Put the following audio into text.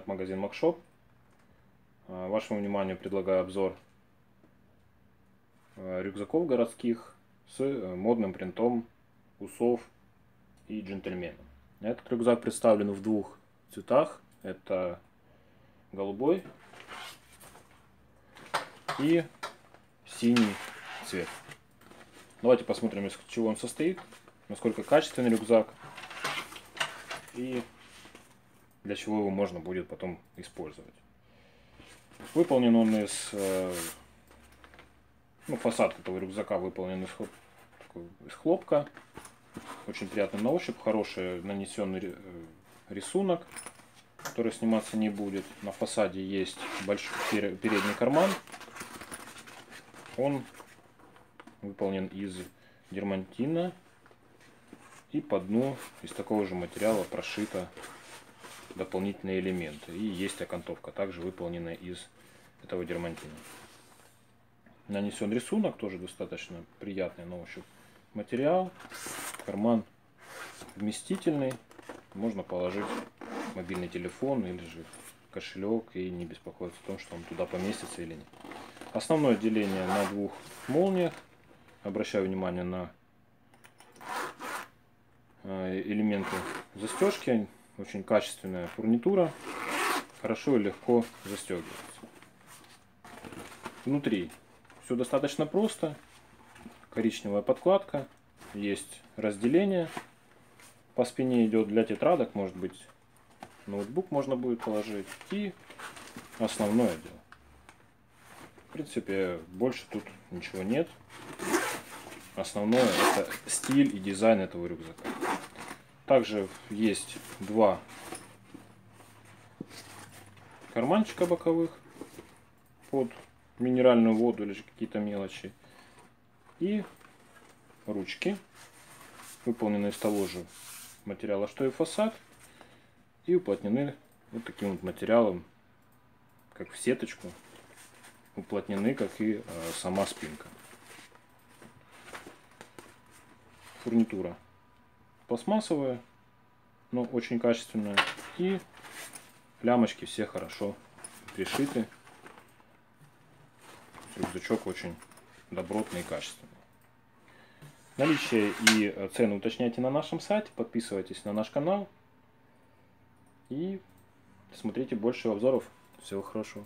интернет-магазин Макшоп. А, вашему вниманию предлагаю обзор а, рюкзаков городских с э, модным принтом усов и джентльмена. Этот рюкзак представлен в двух цветах. Это голубой и синий цвет. Давайте посмотрим, из чего он состоит, насколько качественный рюкзак и для чего его можно будет потом использовать. Выполнен он из... Э, ну, фасад этого рюкзака выполнен из, из хлопка. Очень приятный на ощупь, хороший нанесенный э, рисунок, который сниматься не будет. На фасаде есть большой передний карман. Он выполнен из дермантина и по дну из такого же материала прошито дополнительные элементы. И есть окантовка, также выполненная из этого дермантина. Нанесен рисунок, тоже достаточно приятный на ощупь материал. Карман вместительный, можно положить мобильный телефон или же кошелек и не беспокоиться о том, что он туда поместится или нет. Основное деление на двух молниях. Обращаю внимание на э, элементы застежки. Очень качественная фурнитура. Хорошо и легко застегивается. Внутри все достаточно просто. Коричневая подкладка. Есть разделение. По спине идет для тетрадок, может быть, ноутбук можно будет положить. И основной отдел. В принципе, больше тут ничего нет. Основное это стиль и дизайн этого рюкзака. Также есть два карманчика боковых под минеральную воду или какие-то мелочи. И ручки, выполненные из того же материала, что и фасад. И уплотнены вот таким вот материалом, как в сеточку. Уплотнены, как и э, сама спинка. Фурнитура пластмассовая, но очень качественная. И лямочки все хорошо пришиты. Рюкзачок очень добротный и качественный. Наличие и цены уточняйте на нашем сайте, подписывайтесь на наш канал и смотрите больше обзоров. Всего хорошего.